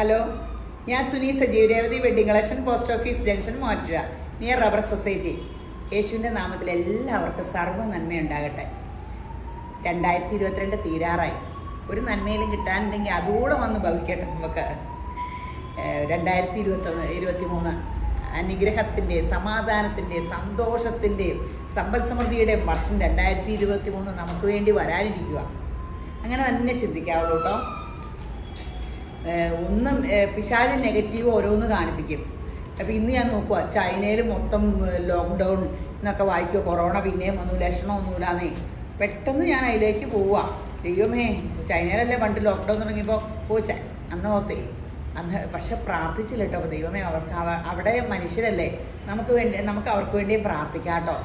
Hello ഞാൻ Suni Sajeev Revathi wedding collection post office junction Mottura near rubber society യേശുവിന്റെ നാമത്തിൽ എല്ലാവർക്കും സർവ നന്മയുണ്ടാകട്ടെ. രണ്ടായിരത്തി ഇരുപത്തിരണ്ട് തീരാറായി. ഒരു നന്മയിലും കിട്ടാനുണ്ടെങ്കിൽ അതുകൂടെ വന്ന് ഭവിക്കട്ടെ നമുക്ക്. രണ്ടായിരത്തി ഇരുപത്തൊന്ന് ഇരുപത്തി മൂന്ന് അനുഗ്രഹത്തിന്റെ സമാധാനത്തിന്റെ സന്തോഷത്തിന്റെ സമ്പൽ സമൃദ്ധിയുടെയും വർഷം രണ്ടായിരത്തി ഇരുപത്തി മൂന്ന് നമുക്ക് വേണ്ടി വരാനിരിക്കുക. അങ്ങനെ തന്നെ ചിന്തിക്കാവുള്ളൂ കേട്ടോ. ഒന്നും പിശാച് നെഗറ്റീവ് ഓരോന്ന് കാണിപ്പിക്കും. അപ്പം ഇന്ന് ഞാൻ നോക്കുക ചൈനയിൽ മൊത്തം ലോക്ക്ഡൗൺ എന്നൊക്കെ വായിക്കുക കൊറോണ പിന്നെയും ഒന്നും ലക്ഷണമൊന്നുമില്ലാന്നേ പെട്ടെന്ന് ഞാൻ അതിലേക്ക് പോവുക ദൈവമേ ചൈനയിലല്ലേ പണ്ട് ലോക്ക്ഡൗൺ തുടങ്ങിയപ്പോൾ പോച്ച അന്ന് ഓർത്തേ അന്ന് പക്ഷെ പ്രാർത്ഥിച്ചില്ല കേട്ടോ അപ്പോൾ ദൈവമേ അവർക്ക് അവ- അവിടെ മനുഷ്യരല്ലേ? നമുക്ക് വേണ്ടി നമുക്ക് അവർക്ക് വേണ്ടിയും പ്രാർത്ഥിക്കാം കേട്ടോ.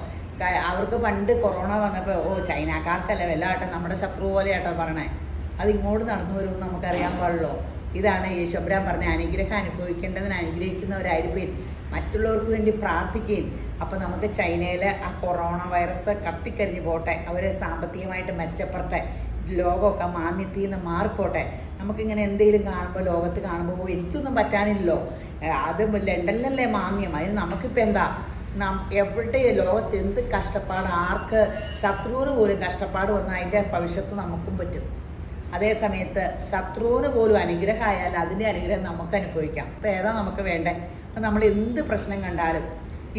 അവർക്ക് പണ്ട് കൊറോണ വന്നപ്പോൾ ഓ ചൈനക്കാർക്കല്ലേ വല്ലാട്ടെ നമ്മുടെ ശത്രു പോലെയാട്ടോ പറയണേ. അത് ഇങ്ങോട്ട് നടന്നു വരുമെന്ന് നമുക്കറിയാൻ പാടുള്ളൂ. ഇതാണ് യേശോബ്രാൻ പറഞ്ഞ അനുഗ്രഹം അനുഭവിക്കേണ്ടതിന് അനുഗ്രഹിക്കുന്നവരായിരിക്കും മറ്റുള്ളവർക്ക് വേണ്ടി പ്രാർത്ഥിക്കുകയും അപ്പം നമുക്ക് ചൈനയിലെ ആ കൊറോണ വൈറസ് കത്തിക്കരിഞ്ഞ് പോട്ടെ അവരെ സാമ്പത്തികമായിട്ട് മെച്ചപ്പെട്ടെ ലോകമൊക്കെ മാന്യത്തിൽ നിന്ന് മാറിപ്പോട്ടെ. നമുക്കിങ്ങനെ എന്തെങ്കിലും കാണുമ്പോൾ ലോകത്ത് കാണുമ്പോൾ "ഓ, എനിക്കൊന്നും പറ്റാനില്ലല്ലോ. അത് ലണ്ടനിലല്ലേ മാന്യം. അതിന് നമുക്കിപ്പോൾ എന്താ? നാം എവിടെ ലോകത്ത് എന്ത് കഷ്ടപ്പാട് ആർക്ക് ശത്രുവിന് പോലും കഷ്ടപ്പാട് വന്നാൽ അതിന്റെ ഭവിഷ്യത്ത് നമുക്കും പറ്റും. അതേ സമയത്ത് ശത്രുവിന് പോലും അനുഗ്രഹമായാൽ അതിന്റെ അനുഗ്രഹം നമുക്ക് അനുഭവിക്കാം. അപ്പം ഏതാ നമുക്ക് വേണ്ടേ? അപ്പം നമ്മൾ എന്ത് പ്രശ്നം കണ്ടാലും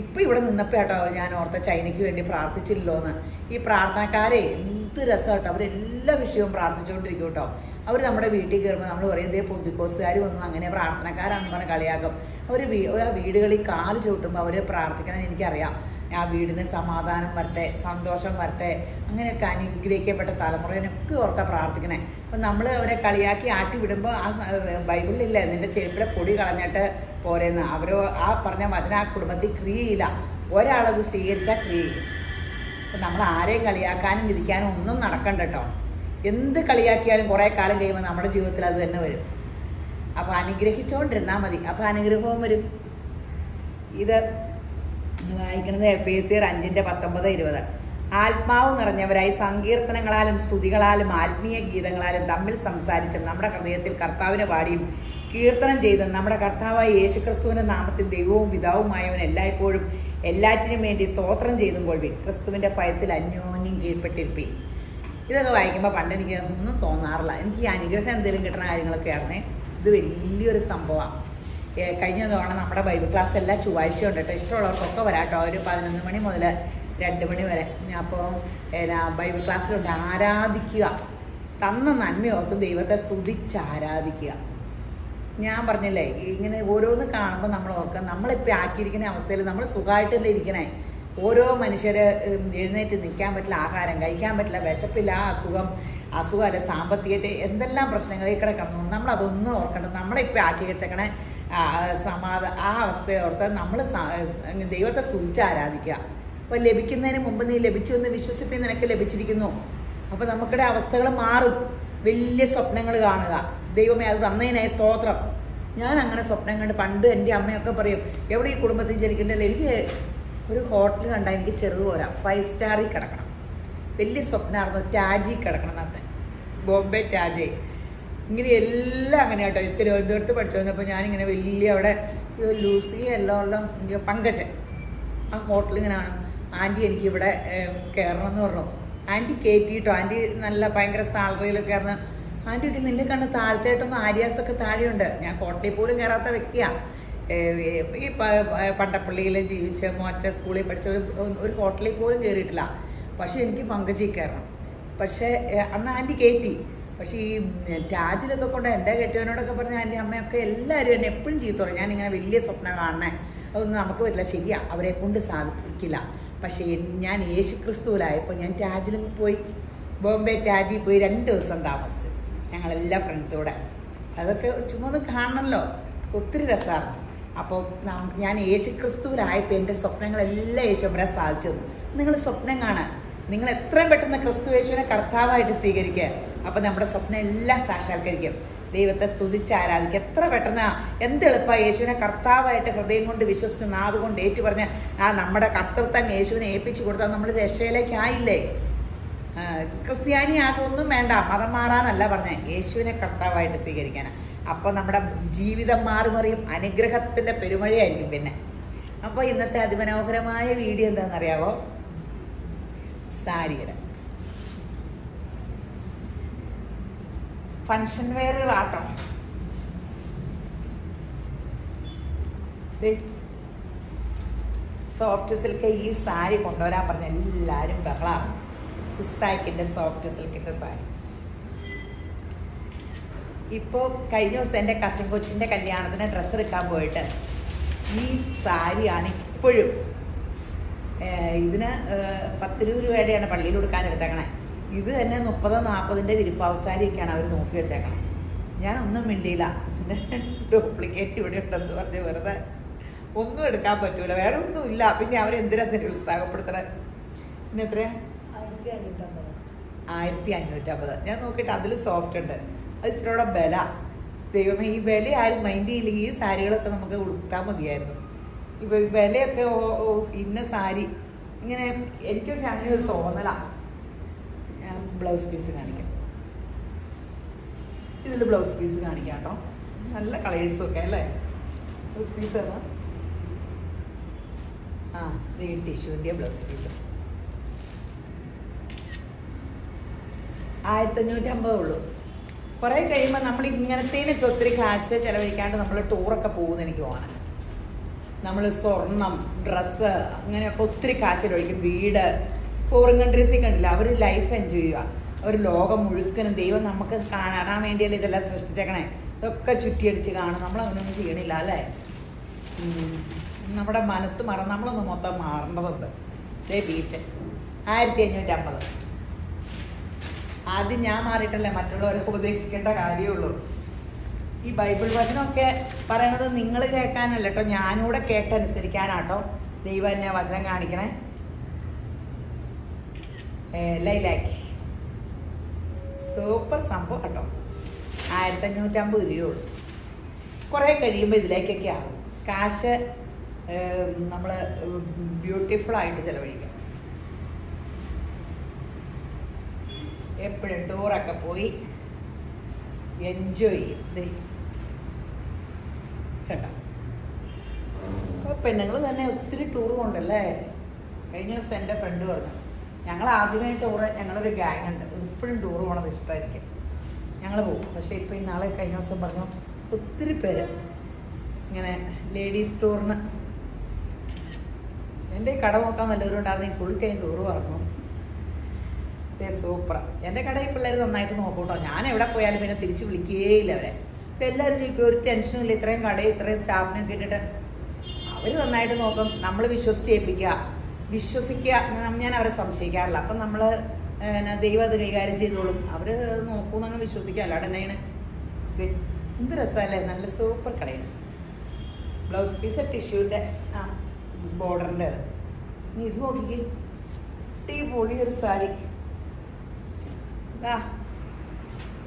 ഇപ്പം ഇവിടെ നിന്നപ്പോൾ കേട്ടോ ഞാൻ ഓർത്ത ചൈനയ്ക്ക് വേണ്ടി പ്രാർത്ഥിച്ചില്ലല്ലോ എന്ന് ഈ പ്രാർത്ഥനക്കാരെ എന്ത് രസം കേട്ടോ അവരെല്ലാ വിഷയവും പ്രാർത്ഥിച്ചുകൊണ്ടിരിക്കും കേട്ടോ. അവർ നമ്മുടെ വീട്ടിൽ കയറുമ്പോൾ നമ്മൾ പറയും ഇതേ പൊന്തിക്കോസുകാർ വന്നു. അങ്ങനെ പ്രാർത്ഥനക്കാരാണെന്ന് പറഞ്ഞ് കളിയാക്കും. അവർ വീ ആ വീടുകളിൽ കാൽ ചവിട്ടുമ്പോൾ അവർ പ്രാർത്ഥിക്കണം എനിക്കറിയാം. ആ വീടിന് സമാധാനം വരട്ടെ സന്തോഷം വരട്ടെ അങ്ങനെയൊക്കെ അനുഗ്രഹിക്കപ്പെട്ട തലമുറേനൊക്കെ ഓർത്താ പ്രാർത്ഥിക്കണേ. അപ്പം നമ്മൾ അവരെ കളിയാക്കി ആട്ടി വിടുമ്പോൾ ആ ബൈബിളിലില്ല നിന്റെ ചെരുപ്പിലെ പൊടി കളഞ്ഞിട്ട് പോരെന്ന്. അവർ ആ പറഞ്ഞ വചന ആ കുടുംബത്തിൽ ക്രിയയില്ല ഒരാളത് സ്വീകരിച്ചാൽ ക്രിയ ചെയ്യും. അപ്പം നമ്മൾ ആരെയും കളിയാക്കാനും വിധിക്കാനും ഒന്നും നടക്കണ്ട കേട്ടോ എന്ത് കളിയാക്കിയാലും കുറേ കാലം കഴിയുമ്പോൾ നമ്മുടെ ജീവിതത്തിൽ അത് തന്നെ വരും. അപ്പോൾ അനുഗ്രഹിച്ചുകൊണ്ടിരുന്നാൽ മതി. അപ്പോൾ അനുഗ്രഹവും വരും. ഇത് വായിക്കുന്നത് എഫ് എ സിയർ അഞ്ചിന്റെ പത്തൊമ്പത് ഇരുപത്. ആത്മാവ് നിറഞ്ഞവരായി സങ്കീർത്തനങ്ങളാലും സ്തുതികളാലും ആത്മീയ ഗീതങ്ങളാലും തമ്മിൽ സംസാരിച്ചും നമ്മുടെ ഹൃദയത്തിൽ കർത്താവിനെ പാടിയും കീർത്തനം ചെയ്തും നമ്മുടെ കർത്താവായ യേശുക്രിസ്തുവിന്റെ നാമത്തിൽ ദൈവവും പിതാവുമായവൻ എല്ലായ്പ്പോഴും എല്ലാറ്റിനും വേണ്ടി സ്തോത്രം ചെയ്തും കൊള്ളുവിൻ. ക്രിസ്തുവിന്റെ ഭയത്തിൽ അന്യോന്യം കീഴ്പ്പെട്ടിരിപ്പി ഇതൊക്കെ വായിക്കുമ്പോൾ പണ്ട് എനിക്ക് ഒന്നും തോന്നാറില്ല. എനിക്ക് ഈ അനുഗ്രഹം എന്തെങ്കിലും കിട്ടുന്ന കാര്യങ്ങളൊക്കെ ആയിരുന്നേ. ഇത് വലിയൊരു സംഭവമാണ് കഴിഞ്ഞ തവണ നമ്മുടെ ബൈബിൾ ക്ലാസ് എല്ലാം ചൊവ്വാഴ്ച ഉണ്ട് കേട്ടോ. ഇഷ്ടമുള്ളവർക്കൊക്കെ വരാം കേട്ടോ. ഒരു പതിനൊന്ന് മണി മുതൽ രണ്ട് മണി വരെ. അപ്പോൾ ബൈബിൾ ക്ലാസ്സിലുണ്ട്. ആരാധിക്കുക. തന്ന നന്മയോർത്ത് ദൈവത്തെ സ്തുതിച്ച് ആരാധിക്കുക ഞാൻ പറഞ്ഞില്ലേ ഇങ്ങനെ ഓരോന്ന് കാണുമ്പോൾ നമ്മൾ ഓർക്കുക നമ്മളിപ്പോൾ ആക്കിയിരിക്കുന്ന അവസ്ഥയിൽ നമ്മൾ സുഖമായിട്ടല്ലേ ഇരിക്കണേ? ഓരോ മനുഷ്യർ എഴുന്നേറ്റ് നിൽക്കാൻ പറ്റില്ല ആഹാരം കഴിക്കാൻ പറ്റില്ല വിശപ്പില്ല അസുഖം അസുഖം അല്ലെ സാമ്പത്തികത്തെ എന്തെല്ലാം പ്രശ്നങ്ങളിൽ കിടക്കണം? നമ്മളതൊന്നും ഓർക്കണ്ട. നമ്മളിപ്പോൾ ആക്കി വെച്ചേക്കണേ സമാധ ആ അവസ്ഥയെ ഓർത്ത് നമ്മൾ ദൈവത്തെ സ്തുതിച്ച് ആരാധിക്കുക. അപ്പോൾ ലഭിക്കുന്നതിന് മുമ്പ് നീ ലഭിച്ചു എന്ന് വിശ്വസിപ്പിച്ച് നിനക്ക് ലഭിച്ചിരിക്കുന്നു. അപ്പോൾ നമുക്കിടെ അവസ്ഥകൾ മാറും. വലിയ സ്വപ്നങ്ങൾ കാണുക. ദൈവമേ അത് തന്നതിനായി സ്തോത്രം. ഞാൻ അങ്ങനെ സ്വപ്നം കണ്ട് പണ്ട് എന്റെ അമ്മയൊക്കെ പറയും എവിടെ ഈ കുടുംബത്തിൽ ജനിക്കണ്ടല്ലോ എനിക്ക് ഒരു ഹോട്ടൽ കണ്ടാൽ എനിക്ക് ചെറുത് ഫൈവ് സ്റ്റാറിൽ കിടക്കണം. വലിയ സ്വപ്നമായിരുന്നു ടാജി കിടക്കണം എന്നൊക്കെ. ബോംബെ ടാജി. ഇങ്ങനെ എല്ലാം അങ്ങനെ കേട്ടോ തിരുവനന്തപുരത്ത് പഠിച്ചു വന്നപ്പോൾ ഞാനിങ്ങനെ വലിയ അവിടെ ലൂസി എല്ലാം ഉള്ള പങ്കജൻ. ആ ഹോട്ടൽ ഇങ്ങനെ ആണ് ആന്റി എനിക്ക് ഇവിടെ കയറണം എന്ന് പറഞ്ഞു. ആന്റി കയറ്റിട്ടോ ആന്റി നല്ല ഭയങ്കര സാലറിയിലൊക്കെ കയറുന്ന ആന്റി ഒക്കെ നിന്നെ കണ്ണ് താഴത്തായിട്ടൊന്നും ആര്യാസൊക്കെ താഴെയുണ്ട്. ഞാൻ ഹോട്ടലിൽ പോലും കയറാത്ത വ്യക്തിയാണ് ഈ പട്ടപ്പള്ളിയിൽ ജീവിച്ച മോറ്റ സ്കൂളിൽ പഠിച്ച ഒരു ഒരു ഹോട്ടലിൽ പോലും കയറിയിട്ടില്ല പക്ഷേ എനിക്ക് പങ്കജി കയറണം പക്ഷേ അന്ന് ആന്റി കയറ്റി പക്ഷേ ഈ ടാജിലൊക്കെ കൊണ്ട് എന്റെ കെട്ടിയവനോടൊക്കെ പറഞ്ഞാൽ എന്റെ അമ്മയൊക്കെ എല്ലാവരും എന്നെ എപ്പോഴും ചീത്ത പറയും ഞാനിങ്ങനെ വലിയ സ്വപ്നം കാണണേ. അതൊന്നും നമുക്ക് പറ്റില്ല. ശരിയാ അവരെ കൊണ്ട് സാധിക്കില്ല. പക്ഷേ ഞാൻ യേശു ക്രിസ്തുവിലായപ്പോൾ ഞാൻ ടാജിലും പോയി. ബോംബെ ടാജിൽ പോയി രണ്ട് ദിവസം താമസിച്ചു. ഞങ്ങളെല്ലാ ഫ്രണ്ട്സും കൂടെ. അതൊക്കെ ചുമ്മാ ഒന്ന് കാണണമല്ലോ ഒത്തിരി രസമായിരുന്നു അപ്പോൾ ഞാൻ യേശു ക്രിസ്തുവിലായപ്പോൾ എന്റെ സ്വപ്നങ്ങളെല്ലാം യേശുവരെ സാധിച്ചു നിങ്ങൾ സ്വപ്നം കാണാൻ. നിങ്ങൾ എത്രയും പെട്ടെന്ന് ക്രിസ്തു യേശുവിനെ കർത്താവായിട്ട് സ്വീകരിക്കുക. അപ്പം നമ്മുടെ സ്വപ്നം എല്ലാം സാക്ഷാത്കരിക്കും. ദൈവത്തെ സ്തുതിച്ച് ആരാധിക്കുക എത്ര പെട്ടെന്ന് എന്ത് എളുപ്പമാണ് യേശുവിനെ കർത്താവായിട്ട് ഹൃദയം കൊണ്ട് വിശ്വസിച്ച് നാവ് കൊണ്ട് ഏറ്റുപറഞ്ഞ് ആ നമ്മുടെ കർത്തൃത്വം യേശുവിനെ ഏൽപ്പിച്ചു കൊടുത്താൽ നമ്മൾ രക്ഷയിലേക്ക് ആയില്ലേ ക്രിസ്ത്യാനി ആകൊന്നും വേണ്ട മതം മാറാനല്ല പറഞ്ഞേ യേശുവിനെ കർത്താവായിട്ട് സ്വീകരിക്കാനാണ് അപ്പോൾ നമ്മുടെ ജീവിതം മാറി മറിയും അനുഗ്രഹത്തിന്റെ പെരുമഴയായിരിക്കും പിന്നെ. അപ്പോൾ ഇന്നത്തെ അതിമനോഹരമായ വീഡിയോ എന്താണെന്നറിയാവോ? സാരിയുടെ. ഫങ്ഷൻ വെയറുകളാട്ടോ സോഫ്റ്റ് സിൽക്ക് ഈ സാരി കൊണ്ടുവരാൻ പറഞ്ഞ എല്ലാവരും ബഹളാണ് സിസാക്കിന്റെ സോഫ്റ്റ് സിൽക്കിന്റെ സാരി. ഇപ്പോൾ കഴിഞ്ഞ ദിവസം എന്റെ കസിൻ കൊച്ചിന്റെ കല്യാണത്തിന് ഡ്രസ്സ് എടുക്കാൻ പോയിട്ട് ഈ സാരിയാണ് ഇപ്പോഴും. ഇതിന് പത്ത് രൂപയുടെയാണ് പള്ളിയിൽ കൊടുക്കാൻ എടുത്തേക്കണേ. ഇത് തന്നെ മുപ്പതോ നാൽപ്പതിന്റെ വിരിപ്പാവ് സാരിയൊക്കെയാണ് അവർ നോക്കി വെച്ചേക്കണേ. ഞാനൊന്നും മിണ്ടിയില്ല. പിന്നെ ഡ്യൂപ്ലിക്കേറ്റ് ഇവിടെ ഉണ്ടെന്ന് പറഞ്ഞ് വെറുതെ ഒന്നും എടുക്കാൻ പറ്റൂല. വേറെ ഒന്നും ഇല്ല. പിന്നെ അവരെന്തിനാ തന്നെ ഉത്സാഹപ്പെടുത്തണേ? പിന്നെ എത്രയാ? ആയിരത്തി അഞ്ഞൂറ്റമ്പത് ഞാൻ നോക്കിയിട്ട് അതിൽ സോഫ്റ്റ് ഉണ്ട്. അത് ഇച്ചിരി കൂടെ ബല. ദൈവമേ ഈ വില ആരും മൈൻഡ് ചെയ്യില്ലെങ്കിൽ ഈ സാരികളൊക്കെ നമുക്ക് ഉടുത്താൽ മതിയായിരുന്നു. ഇപ്പൊ ഈ വിലയൊക്കെ ഇന്ന സാരി. ഇങ്ങനെ എനിക്കൊക്കെ അങ്ങനെ ഒരു തോന്നലാ. ഞാൻ ബ്ലൗസ് പീസ് കാണിക്കാം. ഇതിൽ ബ്ലൗസ് പീസ് കാണിക്കാം കേട്ടോ. നല്ല കളേഴ്സും ഒക്കെ അല്ലേ? ബ്ലൗസ് പീസ് ആ ഗ്രീൻ ടിഷ്യൂന്റെ ബ്ലൗസ് പീസ്. ആയിരത്തി അഞ്ഞൂറ്റി അമ്പതേ ഉള്ളൂ. കുറേ കഴിയുമ്പോൾ നമ്മൾ ഇങ്ങനത്തേനൊക്കെ ഒത്തിരി കാശ് ചിലവഴിക്കാണ്ട് നമ്മൾ ടൂറൊക്കെ പോകുന്ന എനിക്ക് പോകണം നമ്മൾ സ്വർണം ഡ്രസ്സ് അങ്ങനെയൊക്കെ ഒത്തിരി കാശ് ചിലവഴിക്കും. വീട് ഫോറിൻ കൺട്രീസിൽ കണ്ടില്ല. അവർ ലൈഫ് എൻജോയ് ചെയ്യുക. അവർ ലോകം മുഴുക്കനും ദൈവം നമുക്ക് കാണാൻ വേണ്ടിയല്ലേ ഇതെല്ലാം സൃഷ്ടിച്ചേക്കണേ. ഇതൊക്കെ ചുറ്റിയടിച്ച് കാണും. നമ്മൾ അങ്ങനെയൊന്നും ചെയ്യണില്ല അല്ലേ? നമ്മുടെ മനസ്സ് മറ നമ്മളൊന്ന് മൊത്തം മാറേണ്ടതുണ്ട്. ദേ ബീച്ച്. ആയിരത്തി അഞ്ഞൂറ്റി അമ്പത് ആദ്യം ഞാൻ മാറിയിട്ടല്ലേ മറ്റുള്ളവരെ ഉപദേശിക്കേണ്ട കാര്യമുള്ളൂ. ഈ ബൈബിൾ വചനമൊക്കെ പറയണത് നിങ്ങൾ കേൾക്കാനല്ല കേട്ടോ. ഞാനൂടെ കേട്ടനുസരിക്കാനാട്ടോ ദൈവം എന്നെ വചനം കാണിക്കണേ. ലൈലാക്ക്. സൂപ്പർ സംഭവം കേട്ടോ. ആയിരത്തി അഞ്ഞൂറ്റമ്പത് രൂപയുള്ളൂ. കുറേ കഴിയുമ്പോൾ ഇതിലേക്കൊക്കെ ആകും കാശ് നമ്മൾ ബ്യൂട്ടിഫുൾ ആയിട്ട് ചിലവഴിക്കും. എപ്പോഴും ടൂറൊക്കെ പോയി എൻജോയ് ചെയ്യും. കേട്ടോ. പെണ്ണുങ്ങൾ തന്നെ ഒത്തിരി ടൂർ കൊണ്ടല്ലേ കഴിഞ്ഞ ദിവസം എന്റെ ഫ്രണ്ട് പറഞ്ഞു ഞങ്ങൾ ആദ്യമേ ടൂറ് ഞങ്ങളൊരു ഗ്യാങ് ഉണ്ട് ഇപ്പോഴും ടൂർ പോകണത് ഇഷ്ടമായിരിക്കും ഞങ്ങൾ പോകും പക്ഷേ ഇപ്പോൾ നാളെ കഴിഞ്ഞ ദിവസം പറഞ്ഞു ഒത്തിരി പേര് ഇങ്ങനെ ലേഡീസ് ടൂറിന്. എന്റെ ഈ കട നോക്കാൻ വല്ലവരും ഈ ഫുൾ ടൈം ടൂർ പറഞ്ഞു. ദേ സൂപ്പർ എന്റെ കടയിൽ പിള്ളേർ നന്നായിട്ട് നോക്കും കേട്ടോ ഞാൻ എവിടെ പോയാലും പിന്നെ തിരിച്ച് വിളിക്കുകയില്ല അവരെ. അപ്പം എല്ലാവരും ചോദിക്കും ഒരു ടെൻഷനും ഇല്ല. ഇത്രയും കടയും ഇത്രയും സ്റ്റാഫിനെ കിട്ടിയിട്ട് അവർ നന്നായിട്ട് നോക്കും. നമ്മൾ വിശ്വസിച്ച് ഏൽപ്പിക്കുക. വിശ്വസിക്കുക ഞാൻ അവരെ സംശയിക്കാറില്ല. അപ്പം നമ്മൾ എന്നാ ദൈവം അത് കൈകാര്യം ചെയ്തോളും. അവർ നോക്കൂന്നങ്ങ് വിശ്വസിക്കുക അല്ലാണ്ട് എന്നെയാണ് എന്ത് രസമല്ലേ നല്ല സൂപ്പർ കളേഴ്സ്. ബ്ലൗസ് പീസ് ടിഷ്യൂന്റെ ആ ബോർഡറിന്റെത് നീ ഇത് നോക്കിക്കേ. അടിപൊളി ഒരു സാരി. ഇതാ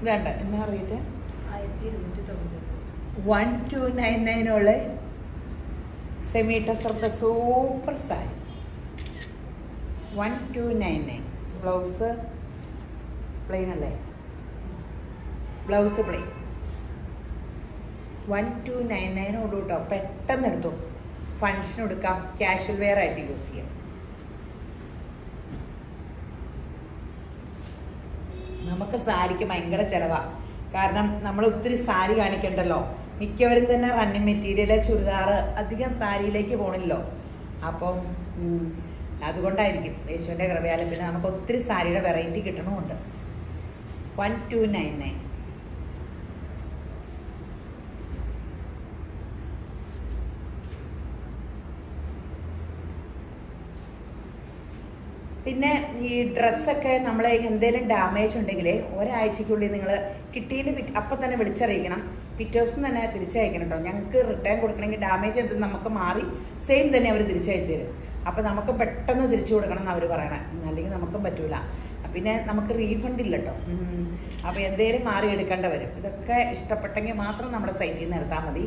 വേണ്ട എന്നാ റേറ്റ് വൺ ടു നയൻ നയനുള്ള semi ടസറിന്റെ super sari. One two nine nine blouse plain അല്ലേ? Blouse plain one two nine nine ഉള്ളൂ കേട്ടോ പെട്ടെന്ന് എടുത്തു ഫങ്ഷൻ എടുക്കാം. ക്യാഷ്വൽ വെയർ ആയിട്ട് യൂസ് ചെയ്യാം. നമുക്ക് സാരിക്ക് ഭയങ്കര ചിലവാ. കാരണം നമ്മൾ ഒത്തിരി സാരി കാണിക്കണ്ടല്ലോ. മിക്കവരും തന്നെ റണ്ണിങ് മെറ്റീരിയൽ ചുരിദാറ് അധികം സാരിയിലേക്ക് പോണില്ലോ അപ്പം അതുകൊണ്ടായിരിക്കും യേശുവിന്റെ കൃപയാലും പിന്നെ നമുക്ക് ഒത്തിരി സാരിയുടെ വെറൈറ്റി കിട്ടണമുണ്ട്. വൺ ടു നയൻ നയൻ പിന്നെ ഈ ഡ്രസ്സൊക്കെ നമ്മൾ എന്തെങ്കിലും ഡാമേജ് ഉണ്ടെങ്കിൽ ഒരാഴ്ചക്കുള്ളിൽ നിങ്ങൾ കിട്ടിയിട്ട് പിറ്റ് അപ്പം തന്നെ വിളിച്ചറിയിക്കണം. പിറ്റേഴ്സും തന്നെ തിരിച്ചയക്കണം കേട്ടോ. ഞങ്ങൾക്ക് റിട്ടേൺ കൊടുക്കണമെങ്കിൽ ഡാമേജ് എന്ത് നമുക്ക് മാറി സെയിം തന്നെ അവർ തിരിച്ചയച്ചു തരും. അപ്പം നമുക്ക് പെട്ടെന്ന് തിരിച്ചു കൊടുക്കണം എന്ന് അവർ പറയണേ. അല്ലെങ്കിൽ നമുക്കും പറ്റൂല. പിന്നെ നമുക്ക് റീഫണ്ട് ഇല്ല കേട്ടോ അപ്പോൾ എന്തേലും മാറി എടുക്കേണ്ട വരും. ഇതൊക്കെ ഇഷ്ടപ്പെട്ടെങ്കിൽ മാത്രം നമ്മുടെ സൈറ്റിൽ നിന്ന് എടുത്താൽ മതി.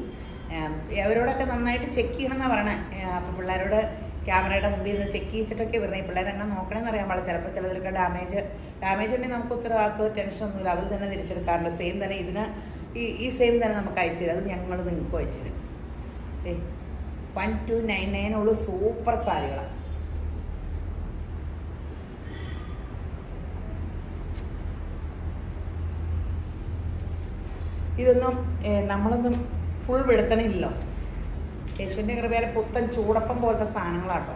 അവരോടൊക്കെ നന്നായിട്ട് ചെക്ക് ചെയ്യണമെന്നാണ് പറയണേ. അപ്പോൾ പിള്ളേരോട് ക്യാമറയുടെ മുമ്പിൽ നിന്ന് ചെക്ക് ചെയ്തിട്ടൊക്കെ വരണേ. ഈ പിള്ളേർ എന്നെ നോക്കണമെന്ന് അറിയാൻ പാടില്ല. ചിലപ്പോൾ ചിലതൊക്കെ ഡാമേജ് ഡാമേജ് ഉണ്ടെങ്കിൽ നമുക്ക് ഉത്തരവാദിത്വം ടെൻഷൻ ഒന്നുമില്ല. അവർ തന്നെ തിരിച്ചെടുക്കാറുണ്ട്. സെയിം തന്നെ ഇതിന് ഈ ഈ സെയിം തന്നെ നമുക്ക് അയച്ചു തരും. അത് ഞങ്ങൾ നിങ്ങൾക്കും അയച്ചു തരും. ഏ വൺ ടു നയൻ നയൻ ഉള്ളു. സൂപ്പർ സാരികളാണ് ഇതൊന്നും നമ്മളൊന്നും ഫുൾ വെടുത്തണില്ലല്ലോ യേശുവിന്റെ കൃപയാലെ പുത്തൻ ചൂടപ്പം പോലത്തെ സാധനങ്ങളാട്ടോ.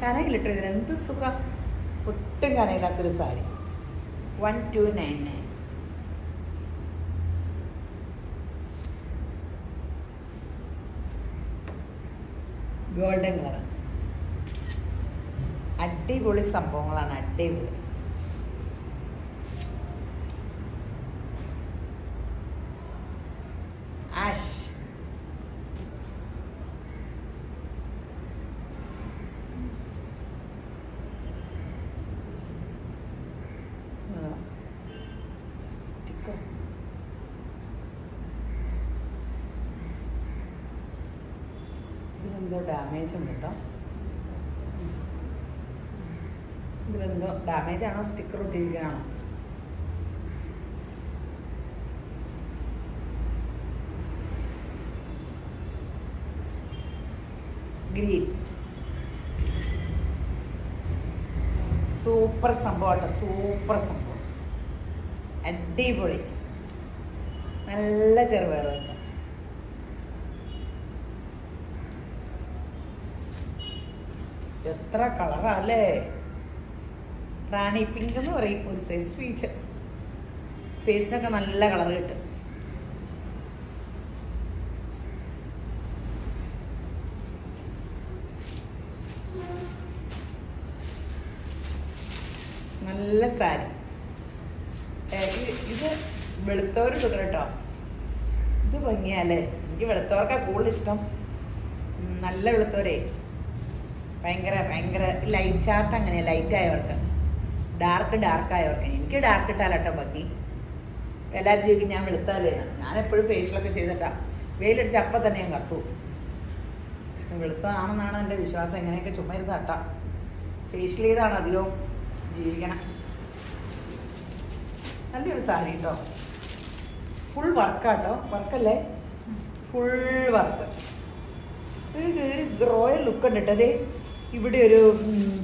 കനയിലിട്ട് ഇതിന് എന്ത് സുഖം? ഒട്ടും കനയില്ലാത്തൊരു sari. One two nine nine golden colour അടിപൊളി സംഭവങ്ങളാണ് അടിപൊളി ആഷ് സ്റ്റിക്കർ ഇതിലെന്തോ ഡാമേജ് കേട്ടോ ഇതിലെന്തോ ഡാമേജ് ആണോ? സ്റ്റിക്കർ ഉപയോഗിക്കണോ ഗ്രീൻ സൂപ്പർ സംഭവം കേട്ടോ സൂപ്പർ സംഭവം. അടിപൊളി. നല്ല ചെറുപയർ വെച്ച. എത്ര കളറാ അല്ലേ? റാണി പിങ്ക് എന്ന് പറയും ഒരു സൈസ് പീച്ച് ഫേസിനൊക്കെ നല്ല കളർ കിട്ടും. നല്ല സാരി. ഇത്- വെളുത്തവർ കിട്ടും കേട്ടോ. ഇത് ഭംഗിയാലേ എനിക്ക് വെളുത്തവർക്കാണ് കൂടുതൽ ഇഷ്ടം നല്ല വെളുത്തവരേ. ഭയങ്കര ഭയങ്കര ലൈറ്റ് ചാർട്ട് അങ്ങനെ ലൈറ്റ് ആയവർക്ക്. ഡാർക്ക് ഡാർക്ക് ആയവർക്ക്. എനിക്ക് ഡാർക്ക് ഇട്ടാലട്ടോ ഭംഗി. എല്ലാവരും ചോദിക്കും ഞാൻ വെളുത്താലേന്ന് ഞാൻ എപ്പോഴും ഫേഷ്യലൊക്കെ ചെയ്തിട്ടാ. വെയിലടിച്ച് അപ്പം തന്നെ ഞാൻ കത്തു. വെളുത്തതാണെന്നാണ് എന്റെ വിശ്വാസം. എങ്ങനെയൊക്കെ ചുമ്മാ ഇരുന്ന് ഫേഷ്യൽ ചെയ്താണ് അധികവും ജീവിക്കണം. നല്ലൊരു സാരി കേട്ടോ ഫുൾ വർക്കാട്ടോ വർക്കല്ലേ ഫുൾ വർക്ക് ഒരു റോയൽ ലുക്ക് ഉണ്ട് കേട്ടോ അതെ ഇവിടെ ഒരു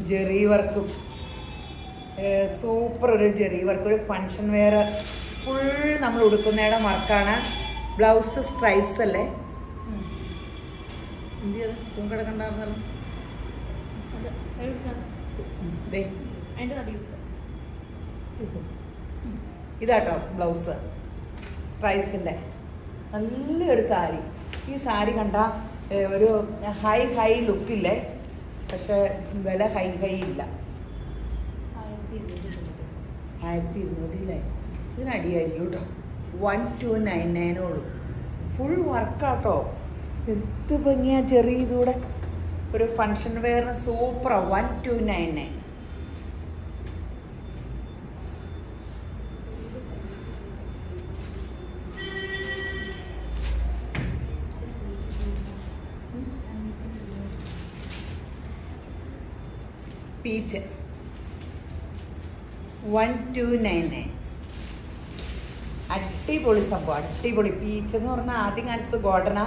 ജെറി വർക്കും സൂപ്പർ ഒരു ജെറി വർക്ക് ഒരു ഫങ്ഷൻ വെയർ ഫുൾ നമ്മൾ ഉടുക്കുന്നയുടെ വർക്കാണ്. ബ്ലൗസ് സ്ട്രൈസ് അല്ലേ? പൂങ്കടക്കണ്ടായിരുന്നല്ലോ ഇതാട്ടോ ബ്ലൗസ് സ്ട്രൈസിന്റെ നല്ലൊരു സാരി. ഈ സാരി കണ്ട ഒരു ഹൈ ഹൈ ലുക്കില്ലേ പക്ഷെ വില ഹൈ ഹൈ ഇല്ല. ആയിരത്തി ഇരുന്നൂറ് ഇരുന്നൂറ്റില്ലേ ഇതിനടിയായിരിക്കും കേട്ടോ വൺ ടു നയൻ നയനോളൂ ഫുൾ വർക്കാട്ടോ എന്ത് ഭംഗിയാ. ചെറിയ ഇതൂടെ. ഒരു ഫങ്ഷൻ വെയറിന് സൂപ്പറാണ് one two nine nine peach. One two nine nine അടിപൊളി സംഭവം അടിപൊളി പീച്ച് എന്ന് പറഞ്ഞാൽ ആദ്യം കാണിച്ചത് ഗോൾഡനാ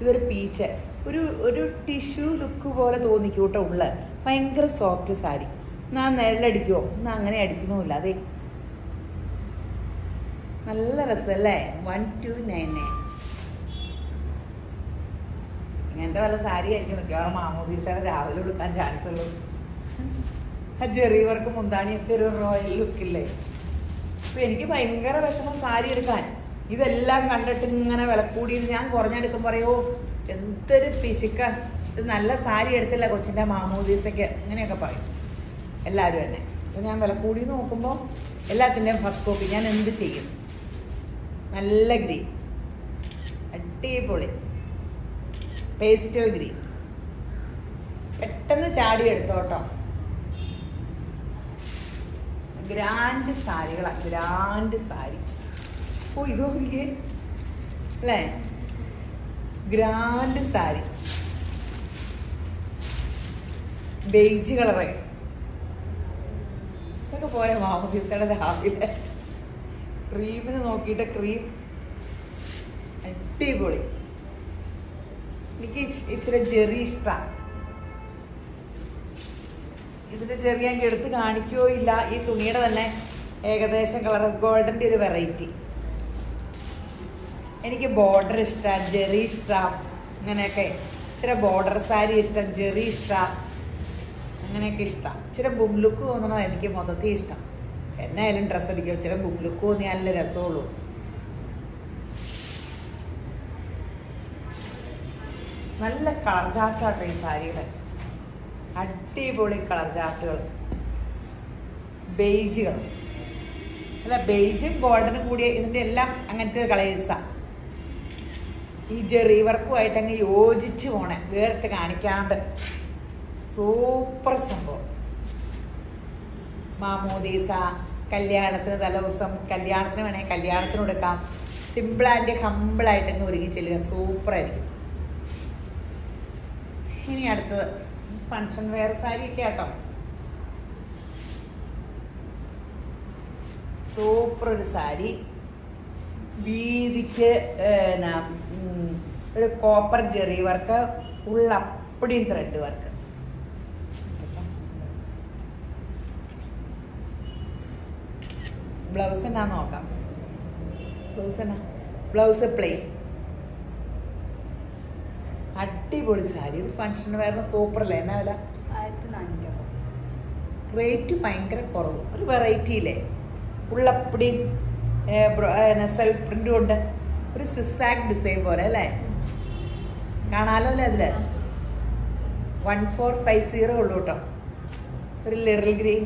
ഇതൊരു പീച്ച്. ഒരു ഒരു ടിഷ്യൂ ലുക്ക് പോലെ തോന്നിക്കും കേട്ടോ ഉള്ള. ഭയങ്കര സോഫ്റ്റ് സാരി. എന്നാ നെല്ലടിക്കുമോ എന്നാ അങ്ങനെ അടിക്കണമില്ല അതെ. നല്ല രസമല്ലേ വൺ ടു നയൻ നയൻ ഇങ്ങനത്തെ വല്ല സാരി ആയിരിക്കും മിക്കവാറും മാമോദീസയുടെ രാവിലെ കൊടുക്കാൻ ചാൻസ് ഉള്ളൂ. ആ ജെറി വർക്ക് മുന്താണിയൊക്കെ ഒരു റോയൽ ലുക്കില്ലേ അപ്പൊ എനിക്ക് ഭയങ്കര വിഷമം സാരി എടുക്കാൻ. ഇതെല്ലാം കണ്ടിട്ട് ഇങ്ങനെ വിലക്കൂടി കൂടി ഞാൻ കുറഞ്ഞെടുക്കും പറയോ എന്തൊരു പിശുക്ക. ഇത് നല്ല സാരി എടുത്തില്ല കൊച്ചിന്റെ മാമോദീസയ്ക്ക്. അങ്ങനെയൊക്കെ പറയും. എല്ലാവരും തന്നെ അപ്പോൾ ഞാൻ വിലക്കൂടി കൂടി നോക്കുമ്പോൾ എല്ലാത്തിന്റെയും ഫസ്റ്റ് കോപ്പി ഞാൻ എന്ത് ചെയ്യും? നല്ല ഗ്രീൻ. അടിപൊളി. Pastel green. പെട്ടെന്ന് ചാടി എടുത്തോട്ടോ. ഗ്രാൻഡ് സാരികളാണ് ഗ്രാൻഡ് സാരി. ഓ ഇത് നോക്കിയേ അല്ലേ? ഗ്രാൻഡ് സാരി. Beige colour. ഇതൊക്കെ പോരെ മാമദീസയുടെ രാവിലെ. ക്രീമിന് നോക്കിയിട്ട് ക്രീം. അടിപൊളി. എനിക്ക് ഇച്ച് ഇച്ചിരി ജെറി ഇഷ്ടമാണ് ഇതിന്റെ ചെറിയ എടുത്ത് കാണിക്കുകയോ ഇല്ല ഈ തുണിയുടെ തന്നെ ഏകദേശം കളർ ഗോൾഡന്റെ ഒരു വെറൈറ്റി എനിക്ക് ബോർഡർ ഇഷ്ടം ജെറി ഇഷ്ടം അങ്ങനെയൊക്കെ. ചില ബോർഡർ സാരി ഇഷ്ടം ജെറി ഇഷ്ടം അങ്ങനെയൊക്കെ ഇഷ്ടം. ചില ബുംലുക്ക് തോന്നണത് എനിക്ക് മൊത്തത്തിൽ ഇഷ്ടം. എന്നായാലും ഡ്രസ്സ് അടിക്കുക ചില ബുംലുക്ക് തോന്നിയാൽ നല്ല രസമുള്ളൂ. നല്ല കളർ ചാർട്ടാട്ടോ ഈ സാരിയുടെ. അടിപൊളി കളർ ചാർട്ടുകൾ. ബെയ്ജുകൾ. അല്ല ബെയ്ജും ഗോൾഡനും കൂടിയ ഇതിന്റെ എല്ലാം അങ്ങനത്തെ കളേഴ്സാണ് ഈ ജെറി വർക്കുമായിട്ട് അങ്ങ് യോജിച്ച് പോണേ വേറിട്ട് കാണിക്കാണ്ട്. സൂപ്പർ സംഭവം. മാമോദീസ കല്യാണത്തിന് തലേദിവസം കല്യാണത്തിന് വേണമെങ്കിൽ കല്യാണത്തിന് എടുക്കാം സിമ്പിൾ ആൻഡ് ഹമ്പിളായിട്ട് അങ്ങ് ഒരുങ്ങി ചെല്ലുക. സൂപ്പറായിരിക്കും. ഇനി അടുത്തത്. ഫങ്ഷൻ വെയർ സാരി ഒക്കെ ആട്ടോ. സൂപ്പർ ഒരു സാരി. വീതിക്ക് ഒരു കോപ്പർ ജെറി വർക്ക് ഉള്ള അപ്പടിയും ത്രെഡ് വർക്ക് ബ്ലൗസ് എന്നാ നോക്കാം. ബ്ലൗസ് എന്നാ? ബ്ലൗസ് പ്ലെയിൻ അടിപൊളി സാരി. ഒരു ഫങ്ഷൻ സൂപ്പർ സൂപ്പറല്ലേ എന്നാ വില? റേറ്റ് ഭയങ്കര കുറവ്. ഒരു വെറൈറ്റി ഇല്ലേ ഉള്ളപ്പടി സെൽഫ് പ്രിന്റും ഉണ്ട് ഒരു സിസാക് ഡിസൈൻ പോലെ അല്ലേ? കാണാലോ അല്ലേ അതിൽ? വൺ ഫോർ ഫൈവ് സീറോ ഉള്ളൂ കേട്ടോ ഒരു ലിറിൽ ഗ്രീൻ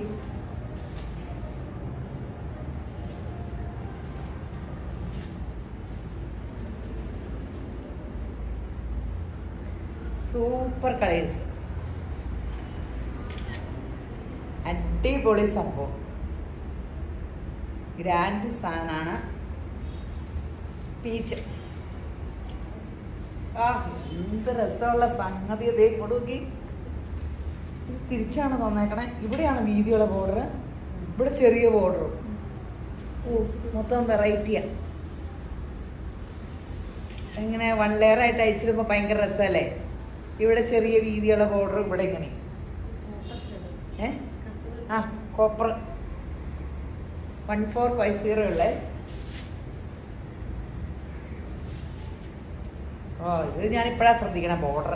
സൂപ്പർ കളേഴ്സ്. അടിപൊളി സംഭവം. ഗ്രാൻഡ് സാധനമാണ് പീച്ച്. ആ എന്ത് രസമുള്ള സംഗതി അതേ കൊടുക്കി. ഇത് തിരിച്ചാണ് തന്നേക്കണേ. ഇവിടെയാണ് വീതിയുള്ള ബോർഡർ ഇവിടെ ചെറിയ ബോർഡറും ഓ മൊത്തം വെറൈറ്റിയാ ഇങ്ങനെ വൺ ലെയർ ആയിട്ട് അയച്ചിടുമ്പോൾ ഭയങ്കര രസമല്ലേ? ഇവിടെ ചെറിയ വീതിയുള്ള ബോർഡർ ഇവിടെ ഇങ്ങനെ. ഏ? ആ copper one four five zero ഉള്ളേ. ഓ ഇത് ഇപ്പോഴാ ശ്രദ്ധിക്കണം ബോർഡർ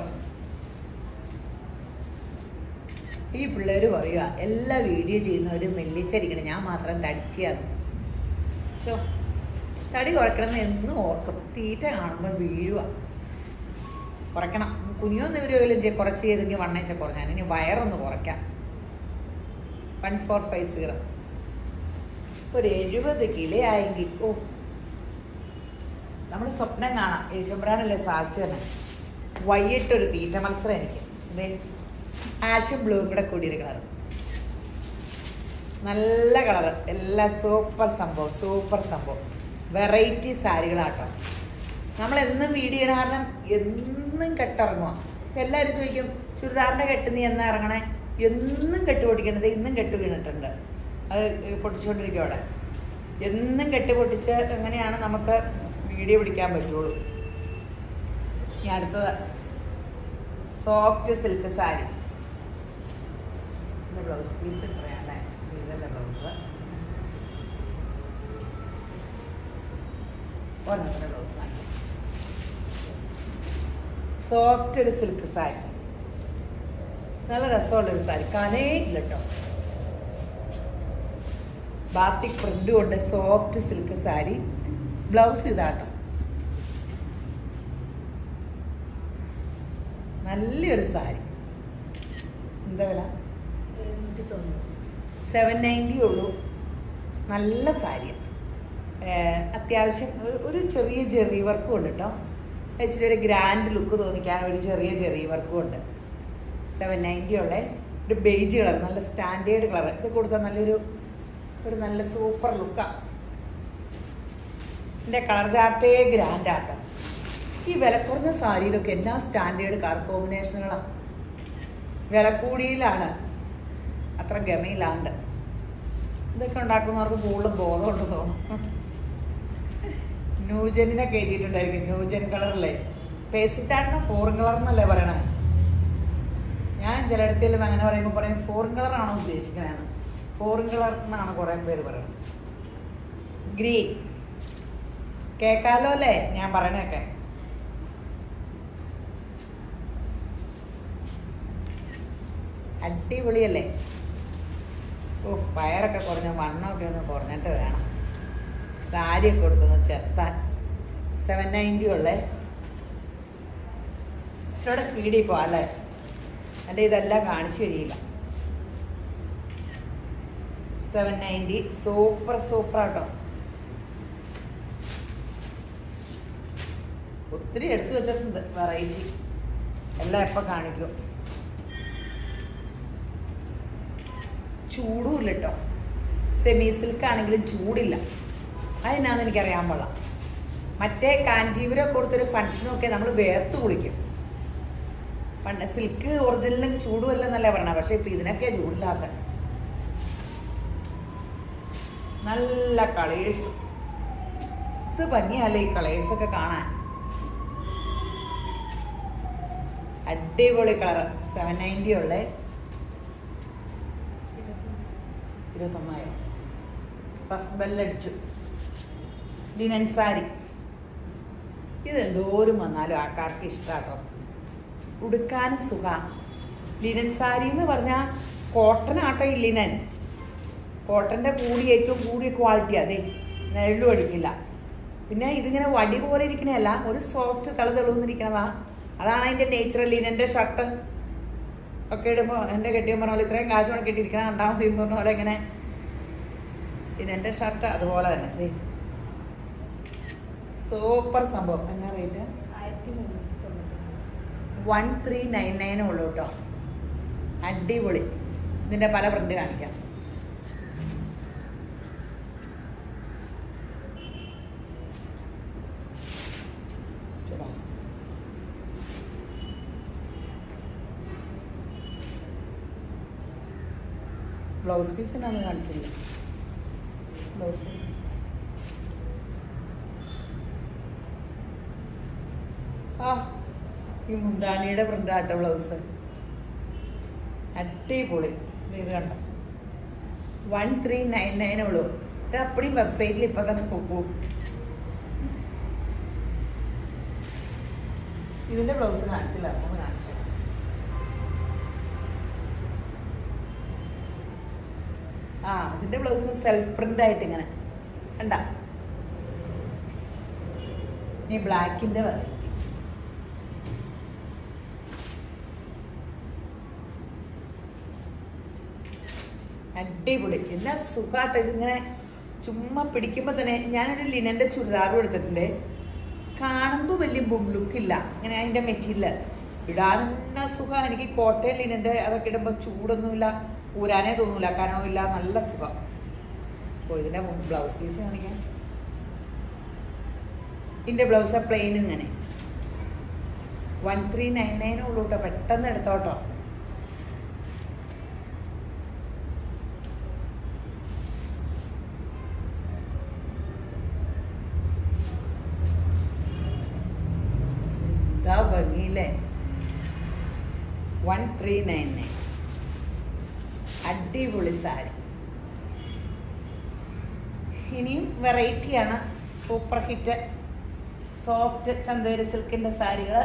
ഈ പിള്ളേര് പറയുക എല്ലാ വീഡിയോ ചെയ്യുന്നവരും മെല്ലിച്ചരിക്കണം. ഞാൻ മാത്രം തടിച്ചാണ്. ചോ തടി കുറയ്ക്കണം എന്നും ഓർക്കും. തീറ്റ കാണുമ്പോൾ വീഴുക കുറയ്ക്കണം. കുനിയൊന്നും ഇവർ കുറച്ച് ചെയ്തെങ്കിൽ വണ്ണേച്ച കുറഞ്ഞാൽ ഇനി വയറൊന്ന് കുറയ്ക്കാം. വൺ ഫോർ ഫൈവ് സീറോ ഒരു എഴുപത് കിലോ ആയെങ്കിൽ ഓ നമ്മൾ സ്വപ്നം കാണാം. യേശുബ്രാനല്ലേ സാധിച്ചു തന്നെ. വൈകിട്ടൊരു തീറ്റ മത്സരം എനിക്ക്. അതെ ആഷും ബ്ലൂവും കൂടെ കൂടിയൊരു കളർ നല്ല കളർ എല്ലാം സൂപ്പർ സംഭവം സൂപ്പർ സംഭവം. വെറൈറ്റി സാരികളാട്ടോ. നമ്മൾ എന്നും വീഡിയോ കാരണം എന്നും കെട്ടിറങ്ങുക എല്ലാവരും ചോദിക്കും ചുരിദാറിന്റെ കെട്ട് നീ എന്നാ ഇറങ്ങണേ? എന്നും കെട്ട് പൊട്ടിക്കണത് ഇന്നും കെട്ട് വീണിട്ടുണ്ട്. അത് പൊട്ടിച്ചുകൊണ്ടിരിക്കും അവിടെ. എന്നും കെട്ട് പൊട്ടിച്ച് എങ്ങനെയാണ് നമുക്ക് വീഡിയോ പിടിക്കാൻ പറ്റുള്ളൂ? ഇനി അടുത്തത്. Soft silk sari. Blouse piece ഇതല്ല ബ്ലൗസ് ഒരെണ്ണത്തിന്റെ ബ്ലൗസ് വാങ്ങി സോഫ്റ്റ് ഒരു സിൽക്ക് സാരി നല്ല രസമുള്ളൊരു സാരി കനേ ഇല്ല കേട്ടോ ബാത്തിക് കൊണ്ട് സോഫ്റ്റ് സിൽക്ക് സാരി ബ്ലൗസ് ഇതാട്ടോ. നല്ലൊരു സാരി എന്താ വില? സെവൻ നയന്റി ഉള്ളൂ. നല്ല സാരിയാണ് അത്യാവശ്യം ഒരു ചെറിയ ജെറി വർക്കും ഉണ്ട് കേട്ടോ ഇച്ചിരി ഒരു ഗ്രാൻഡ് ലുക്ക് തോന്നിക്കാൻ ഒരു ചെറിയ ചെറിയ വർക്കും ഉണ്ട്. സെവൻ നയന്റി ഉള്ള ഒരു ബേജ് കളർ നല്ല സ്റ്റാൻഡേർഡ് കളർ ഇത് കൊടുത്താൽ നല്ലൊരു ഒരു നല്ല സൂപ്പർ ലുക്കാണ് എന്റെ കളർ ചാർട്ടേ ഗ്രാൻഡ് ആക്കാം. ഈ വില കുറഞ്ഞ സാരിയിലൊക്കെ എല്ലാ സ്റ്റാൻഡേർഡ് കളർ കോമ്പിനേഷനുകളാണ് വില കൂടിയിലാണ്. അത്ര ഗമയിലാണ്ട്. ഇതൊക്കെ ഉണ്ടാക്കുന്നവർക്ക് കൂടുതലും ബോധമുണ്ട് തോന്നും ന്യൂജനിനെ കയറ്റിയിട്ടുണ്ടായിരിക്കും ന്യൂജൻ കളറല്ലേ? പേസ്റ്റ് ചാട്ടിന് ഫോർ കളർ എന്നല്ലേ പറയണേ? ഞാൻ ചിലയിടത്തേലും അങ്ങനെ പറയുമ്പോൾ പറയും ഫോറിൻ കളറാണോ ഉദ്ദേശിക്കണേന്ന്? ഫോർ കളർ എന്നാണ് കുറേ പേര് പറയുന്നത് ഗ്രീൻ കേക്കാലോ അല്ലേ? ഞാൻ പറയണേക്കെ അടിപൊളിയല്ലേ? ഓ പയറൊക്കെ കുറഞ്ഞ മണ്ണൊക്കെ ഒന്ന് കുറഞ്ഞിട്ട് വേണം. സാരിയൊക്കെ കൊടുത്തൊന്ന് ചെത്താൻ. സെവൻ നയന്റി ഉള്ളേ. ഇച്ചിരിയുടെ സ്പീഡിൽ പോവാം അല്ലേ? എന്റെ ഇതെല്ലാം കാണിച്ചു കഴിയില്ല. സെവൻ നയന്റി സൂപ്പർ സൂപ്പർ ആട്ടോ. ഒത്തിരി എടുത്തു വെച്ചിട്ടുണ്ട് വെറൈറ്റി എല്ലാം എപ്പോൾ കാണിക്കും? ചൂടുമില്ല കേട്ടോ സെമി സിൽക്ക് ആണെങ്കിലും ചൂടില്ല. അതിനാന്ന് എനിക്കറിയാൻ പാടില്ല മറ്റേ കാഞ്ചീപുരം കൊടുത്തൊരു ഫംഗ്ഷനൊക്കെ നമ്മൾ വേർത്ത് കുളിക്കും. പണ്ട് സിൽക്ക് ഒറിജിനലിനൊക്കെ ചൂടുമല്ല എന്നല്ലേ പറഞ്ഞ പക്ഷെ ഇപ്പൊ ഇതിനൊക്കെ ചൂടില്ലാത്ത നല്ല കളേഴ്സ് ഇത് ഭംഗിയല്ലേ ഈ കളേഴ്സ് ഒക്കെ കാണാൻ. അടിപൊളി കളർ സെവൻ നയന്റി ഉള്ളേ. ഇരുപത്തൊന്നായിരം. ഫസ്റ്റ് ബെല്ലടിച്ചു ലിനൻ സാരി. ഇതെന്തോരം വന്നാലും ആൾക്കാർക്ക് ഇഷ്ടാട്ടോ. ഉടുക്കാൻ സുഖ. ലിനൻ സാരി എന്ന് പറഞ്ഞാൽ കോട്ടൺ ആട്ടോ ഈ ലിനൻ. കോട്ടന്റെ കൂടി ഏറ്റവും കൂടിയ ക്വാളിറ്റി അതെ നെള്ളും അടിക്കില്ല പിന്നെ ഇതിങ്ങനെ വടി പോലെ ഇരിക്കണല്ല ഒരു സോഫ്റ്റ് തള തെളിവുന്നിരിക്കണതാ. അതാണ് അതിന്റെ നേച്ചുറൽ ലിനന്റെ ഷർട്ട് ഒക്കെ ഇടുമ്പോൾ എന്റെ കെട്ടിയും പറഞ്ഞ പോലെ ഇത്രയും കാശ് മുടക്കിയിട്ടിരിക്കണം കെട്ടിയിരിക്കണം രണ്ടാമത് എന്ന് പറഞ്ഞ പോലെ ഇങ്ങനെ. ലിനന്റെ ഷർട്ട് അതുപോലെ തന്നെ സൂപ്പർ സംഭവം. എന്നാ റേറ്റ്? വൺ ത്രീ നയൻ നയനേ ഉള്ളൂ കേട്ടോ. അടിപൊളി. ഇതിന്റെ പല പ്രിന്റ് കാണിക്കാം. ബ്ലൗസ് പീസ് എന്നാണ് കാണിച്ചില്ല ബ്ലൗസ് ആ ഈ മുന്താനിയുടെ പ്രിന്റാട്ട ബ്ലൗസ് അടിപൊളി. ഇത് കണ്ടോ? വൺ ത്രീ നയൻ നയൻ ഉള്ളൂ. ഇത് അപ്പടി വെബ്സൈറ്റിൽ ഇപ്പൊ തന്നെ പോകൂ. ഇതിന്റെ ബ്ലൗസ് കാണിച്ചില്ല. ഒന്ന് കാണിച്ചു. ആ ഇതിന്റെ ബ്ലൗസ് സെൽഫ് പ്രിന്റ് ആയിട്ട് ഇങ്ങനെ. കണ്ട? ബ്ലാക്കിന്റെ വെറൈറ്റി അടിപൊളി. എല്ലാ സുഖമായിട്ട് ഇതിങ്ങനെ ചുമ്മാ പിടിക്കുമ്പോൾ തന്നെ ഞാനൊരു ലിനന്റെ ചുരിദാറും എടുത്തിട്ടുണ്ട്. കാണുമ്പോൾ വലിയ ലുക്കില്ല ഇങ്ങനെ അതിന്റെ മെറ്റീരിയൽ ഇടാനെന്ന സുഖം. എനിക്ക് കോട്ടയം ലിനന്റെ അതൊക്കെ ഇടുമ്പോൾ ചൂടൊന്നുമില്ല ഊരാനേ തോന്നില്ല കനവുമില്ല നല്ല സുഖം. അപ്പോൾ ഇതിന്റെ ബ്ലൗസ് പീസ് കാണിക്കാൻ ഇതിന്റെ ബ്ലൗസ് പ്ലെയിൻ ഇങ്ങനെ. വൺ ത്രീ നയൻ നയൻ പെട്ടെന്ന് എടുത്തോട്ടോ എന്താ ഭംഗിയില്ലേ വൺ ത്രീ നയൻ നയൻ അടിപൊളി സാരി. ഇനിയും വെറൈറ്റിയാണ് സൂപ്പർ ഹിറ്റ് സോഫ്റ്റ് ചന്തേരി സിൽക്കിന്റെ സാരികൾ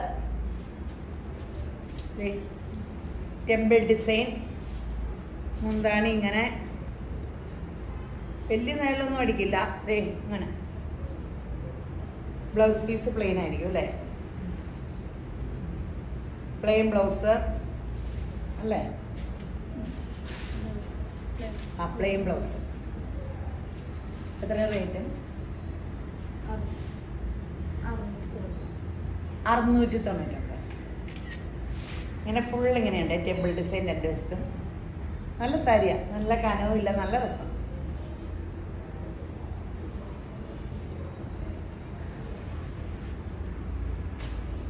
ടെമ്പിൾ ഡിസൈൻ മുന്താണി ഇങ്ങനെ. വലിയ നീളമൊന്നും അടിക്കില്ല. ദേ ഇങ്ങനെ. ബ്ലൗസ് പീസ് പ്ലെയിൻ ആയിരിക്കും അല്ലേ? പ്ലെയിൻ ബ്ലൗസ് അല്ലേ? ആ പ്ലെയിൻ ബ്ലൗസ് എത്ര റേറ്റ് അറുന്നൂറ്റി തൊണ്ണൂറ്റൊമ്പത് ഇങ്ങനെ ഫുൾ ഇങ്ങനെയുണ്ട്. ടേബിൾ ഡിസൈൻ രണ്ട് വശത്തും നല്ല സാരിയാ. നല്ല കനവും ഇല്ല. നല്ല രസം.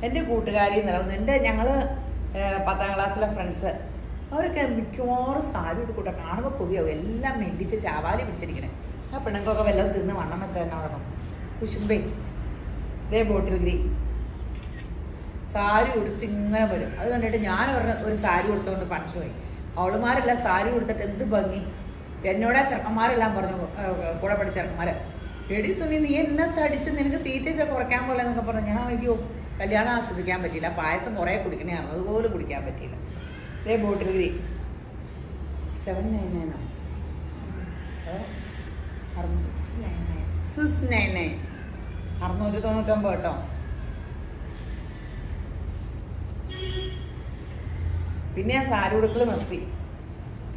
എന്റെ കൂട്ടുകാരി എന്നുള്ളത് എന്റെ ഞങ്ങൾ പത്താം ക്ലാസ്സിലെ ഫ്രണ്ട്സ് അവരൊക്കെ മിക്കവാറും സാരി ഉടുക്കൂട്ടെ കാണുമ്പോൾ കൊതിയാവും. എല്ലാം മെല്ലിച്ച് ചാവാലി പിടിച്ചിരിക്കണേ. ആ പെണ്ണുങ്ങൾക്കൊക്കെ വല്ലതും തിന്ന് വണ്ണം പറഞ്ഞു കുശുമ്പേ ഇതേ ബോട്ടിൽ ഗ്രീൻ. സാരി ഉടുത്ത് ഇങ്ങനെ വരും. അത് കണ്ടിട്ട് ഞാൻ ഒരു ഒരു സാരി ഉടുത്തുകൊണ്ട് പണിച്ചു പോയി. അവളുമാരെല്ലാം സാരി ഉടുത്തിട്ട് എന്ത് ഭംഗി. എന്നോട് ചെറുക്കന്മാരെല്ലാം പറഞ്ഞു കൂടെ പഠിച്ച ചെറുക്കന്മാരെ എടി സുനി നീ എന്നെ തടിച്ച് നിനക്ക് തീറ്റ കുറയ്ക്കാൻ പോലെ എന്നൊക്കെ പറഞ്ഞു. ഞാൻ അയ്യോ കല്യാണം ആസ്വദിക്കാൻ പറ്റിയില്ല. പായസം കുറേ കുടിക്കണേയായിരുന്നു അതുപോലെ കുടിക്കാൻ പറ്റിയില്ല. ഇതേ bottle green seven nine nine six nine nine അറുന്നൂറ്റി തൊണ്ണൂറ്റൊമ്പത് കേട്ടോ. പിന്നെ ഞാൻ സാരി ഉടുക്കൽ നിർത്തി.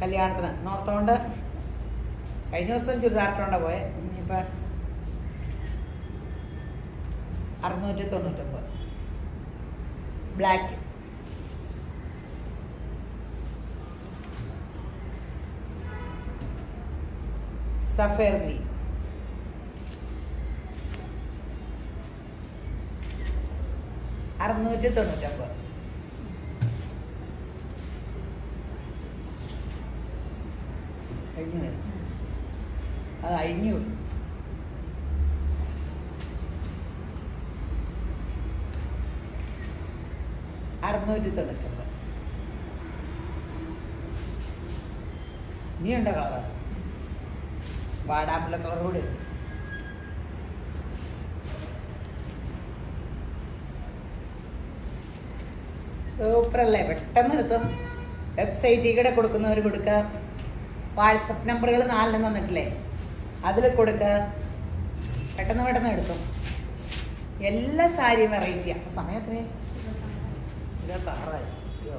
കല്യാണത്തിന്. നോർത്തോണ്ട്. കഴിഞ്ഞ ദിവസം ചുരിദാറിട്ടോണ്ട പോയെ. ഇനിയിപ്പോൾ അറുന്നൂറ്റി തൊണ്ണൂറ്റൊമ്പത്. ബ്ലാക്ക് സഫേർ ഗ്രീൻ അറുന്നൂറ്റി തൊണ്ണൂറ്റൊമ്പത്. അത് അഴിഞ്ഞു അറുന്നൂറ്റി തൊണ്ണൂറ്റൊമ്പത് ഇനിയുണ്ടോ കളറ് വാടാമ്പുള്ള കളർ കൂടി. സൂപ്പർ അല്ലേ? പെട്ടെന്ന് എടുത്തു വെബ്സൈറ്റിൽ കൂടെ കൊടുക്കുന്നവർ കൊടുക്കുക വാട്സപ്പ് നമ്പറുകൾ നാലെണ്ണം തന്നിട്ടില്ലേ? അതിൽ കൊടുക്കുക പെട്ടെന്ന് പെട്ടെന്ന് എടുത്തു എല്ലാ സാരിയും വെറൈറ്റിയാണ് അപ്പൊ എത്രയായി ഇരുപത്താറായി അയ്യോ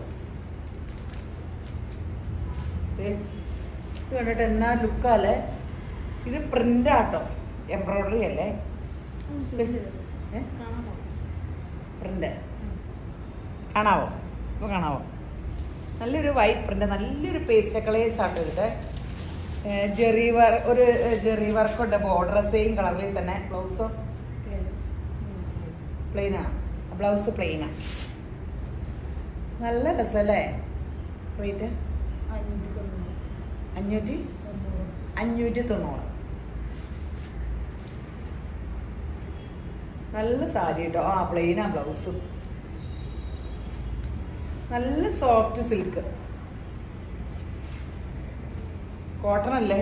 ഇത് കണ്ടിട്ട് എന്നാ ലുക്കല്ലേ? ഇത് പ്രിന്റ് ആട്ടോ. എംബ്രോയിഡറി അല്ലേ? പ്രിന്റ് കാണാവോ? ഇപ്പോൾ കാണാവോ? നല്ലൊരു വൈറ്റ് പ്രിന്റ് നല്ലൊരു പേസ്റ്റ് കളേഴ്സ് ആണ് ഇത്. ജെറി വർ ഒരു ജെറി വർക്കുണ്ട് ബോർഡർ സെയിം കളറിൽ തന്നെ. ബ്ലൗസോ പ്ലെയിനാണ് ബ്ലൗസ് പ്ലെയിനാണ് നല്ല രസമല്ലേ റേറ്റ്? അഞ്ഞൂറ്റി അഞ്ഞൂറ്റി തൊണ്ണൂറ്. നല്ല സാരി കേട്ടോ ആ പ്ലെയിനാ ബ്ലൗസ് നല്ല സോഫ്റ്റ് സിൽക്ക് കോട്ടൺ അല്ലേ?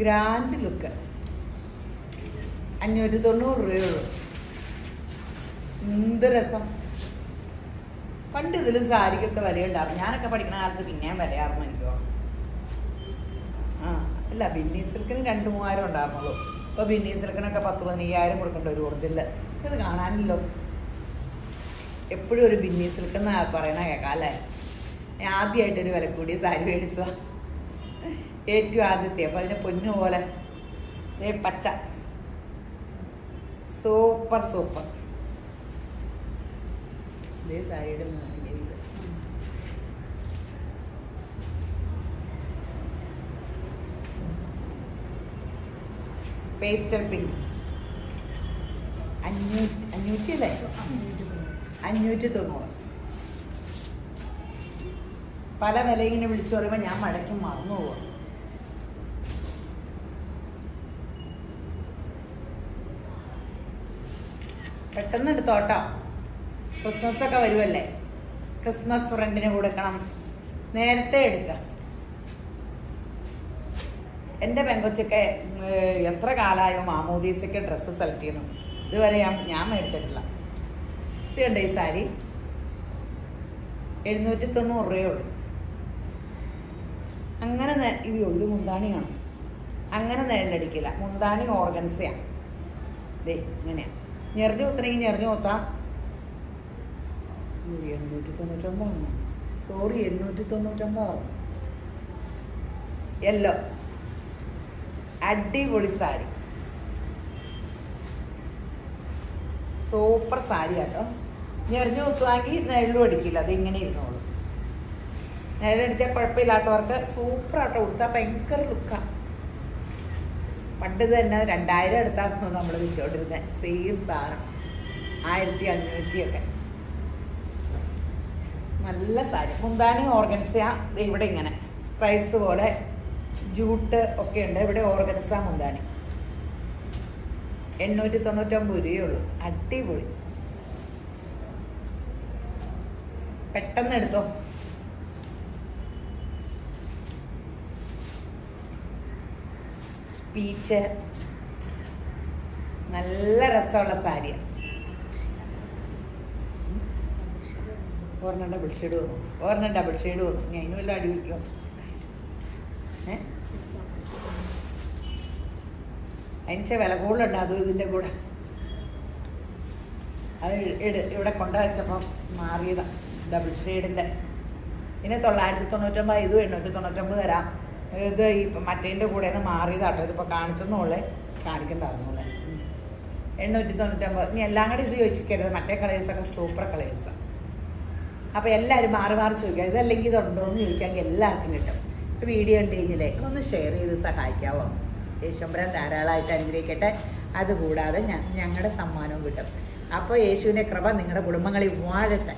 ഗ്രാൻഡ് ലുക്ക് അഞ്ഞൂറ്റി തൊണ്ണൂറ് രൂപയുള്ളൂ എന്ത് രസം. പണ്ട് ഇതിലും സാരിക്കൊക്കെ വിലയുണ്ടായിരുന്നു. ഞാനൊക്കെ പഠിക്കുന്ന കാലത്ത് പിന്നെയും വിലയായിരുന്നു എനിക്ക് ആ അല്ല ബിന്നി സിൽക്കിന് രണ്ട് മൂവായിരം ഉണ്ടായിരുന്നുള്ളൂ. ഇപ്പോൾ ബിന്നി സിൽക്കിനൊക്കെ പത്ത് പതിനയ്യായിരം കൊടുക്കേണ്ട ഒരു ഒറിജിനൽ ഇത് കാണാനില്ലോ. എപ്പോഴും ഒരു ബിന്നി സിൽക്ക് എന്ന് പറയണ കേൾക്കാം അല്ലേ? ഞാൻ ആദ്യമായിട്ടൊരു വില കൂടിയ സാരി മേടിച്ചതാ. ഏറ്റവും ആദ്യത്തെ. അപ്പോൾ അതിന്റെ പൊന്നു പോലെ. പച്ച. Super super. ഇതേ സാരിയുടെ ഇത് പേസ്റ്റൽ പിങ്ക് അഞ്ഞൂറ്റി അഞ്ഞൂറ്റി അല്ലേ അഞ്ഞൂറ്റി തൊണ്ണൂറ്. പല വില ഇങ്ങനെ വിളിച്ചു പറയുമ്പോൾ ഞാൻ മടക്കി മറന്നു പോകും പെട്ടെന്ന് എടുത്തോട്ടോ. ക്രിസ്മസ് ഒക്കെ വരുമല്ലേ ക്രിസ്മസ് ഫ്രണ്ടിന് കൊടുക്കണം. നേരത്തെ എടുക്കുക എന്റെ പെങ്കൊച്ചൊക്കെ എത്ര കാലമായോ മാമോദീസയ്ക്ക് ഡ്രസ്സ് സെലക്ട് ചെയ്യണം ഇതുവരെ ഞാൻ ഞാൻ മേടിച്ചിട്ടില്ല. ഇതുണ്ട് ഈ സാരി? എഴുന്നൂറ്റി തൊണ്ണൂറ് രൂപയേ ഉള്ളൂ അങ്ങനെ അയ്യോ ഇത് മുന്താണിയാണ് അങ്ങനെ നേരിലടിക്കില്ല. മുന്താണി ഓർഗൻസയാണ് ദേ ഇങ്ങനെയാ. ഞെറിഞ്ഞു കുത്തണമെങ്കിൽ ഞെറിഞ്ഞു കുത്താം. എണ്ണൂറ്റി തൊണ്ണൂറ്റൊമ്പതാണ് സോറി എണ്ണൂറ്റി തൊണ്ണൂറ്റൊമ്പതാണ് യെല്ലോ അടിപൊളി സാരി. സൂപ്പർ സാരി കേട്ടോ ഞെറിഞ്ഞു കുത്തുവാങ്കിൽ നെഴലും അടിക്കില്ല അത് ഇങ്ങനെ ഇരുന്നോളൂ നെഴലടിച്ചാൽ കുഴപ്പമില്ലാത്തവർക്ക് സൂപ്പർ ആട്ടോ കൊടുത്താൽ ഭയങ്കര ലുക്കാണ് പണ്ട് തന്നെ രണ്ടായിരം എടുത്തായിരുന്നു നമ്മൾ വിറ്റോണ്ടിരുന്നത് സെയിം സാധനം. ആയിരത്തി നല്ല സാരി. മുന്താണി ഓർഗൻസ ദേ ഇവിടെ ഇങ്ങനെ. സ്പ്രൈസ് പോലെ ജൂട്ട് ഒക്കെ ഉണ്ട്. ഇവിടെ ഓർഗൻസ മുന്താണി എണ്ണൂറ്റി തൊണ്ണൂറ്റൊമ്പത് രൂപയേ ഉള്ളൂ അടിപൊളി. പെട്ടെന്ന് എടുത്തോ. പീച്ച് നല്ല രസമുള്ള സാരിയാണ് ഒരെണ്ണം ഡബിൾ ഷെയ്ഡ് വന്നു. ഒരെണ്ണം ഡബിൾ ഷെയ്ഡ് വന്നു. ഇനി അതിന് വല്ല അടി വയ്ക്കും. ഏ? അതിന് വില കൂടുതലുണ്ട്. അതും ഇതിന്റെ കൂടെ. അത് ഇട്. ഇവിടെ കൊണ്ടുവച്ചപ്പം മാറിയതാണ് ഡബിൾ ഷെയ്ഡിന്റെ പിന്നെ തൊള്ളായിരത്തി തൊണ്ണൂറ്റൊമ്പത് ഇതും എണ്ണൂറ്റി തൊണ്ണൂറ്റൊമ്പത് തരാം. ഇത് ഈ മറ്റേന്റെ കൂടെ നിന്ന് മാറിയതാട്ടോ. ഇതിപ്പോൾ കാണിച്ചെന്നുള്ളേ. കാണിക്കണ്ടായിരുന്നുള്ളേ. എണ്ണൂറ്റി തൊണ്ണൂറ്റൊമ്പത് ഇനി എല്ലാം കൂടി ഇത് ചോദിച്ചിരിക്കരുത് മറ്റേ കളേഴ്സൊക്കെ സൂപ്പർ കളേഴ്സാണ് അപ്പോൾ എല്ലാവരും മാറി മാറി ചോദിക്കുക ഇതല്ലെങ്കിൽ ഇതുണ്ടോ? എന്ന് ചോദിക്കാമെങ്കിൽ എല്ലാവർക്കും കിട്ടും. വീഡിയോ ഉണ്ട് കഴിഞ്ഞില്ലേ ഒന്ന് ഷെയർ ചെയ്ത് സഹായിക്കാവോ? യേശുമ്പരൻ ധാരാളമായിട്ട് അനുഗ്രഹിക്കട്ടെ. അതുകൂടാതെ ഞങ്ങളുടെ സമ്മാനവും കിട്ടും. അപ്പോൾ യേശുവിന്റെ കൃപ നിങ്ങളുടെ കുടുംബങ്ങളിൽ വാഴട്ടെ.